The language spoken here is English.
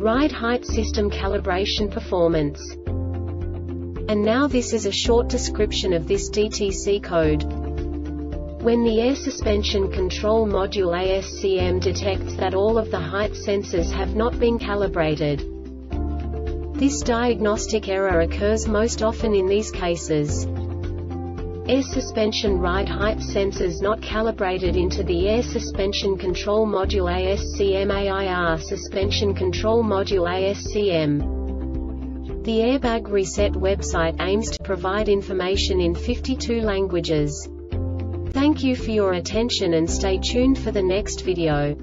Ride height system calibration performance. And now this is a short description of this DTC code. When the air suspension control module ASCM detects that all of the height sensors have not been calibrated. This diagnostic error occurs most often in these cases air suspension ride height sensors not calibrated into the air suspension control module ASCM AIR suspension control module ASCM. The Airbag Reset website aims to provide information in 52 languages. Thank you for your attention and stay tuned for the next video.